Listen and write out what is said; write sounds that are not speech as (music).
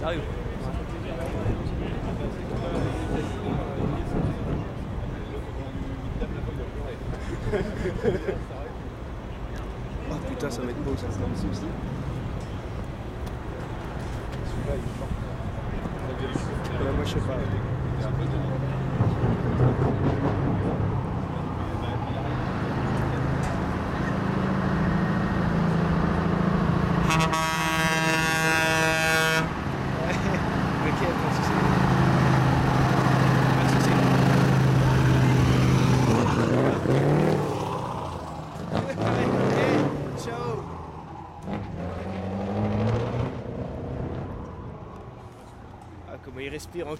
Sérieux Oh putain, ça va être beau ça. Celui-là, il est fort. Ouais, moi, je sais pas. Ok, (laughs) comment il respire en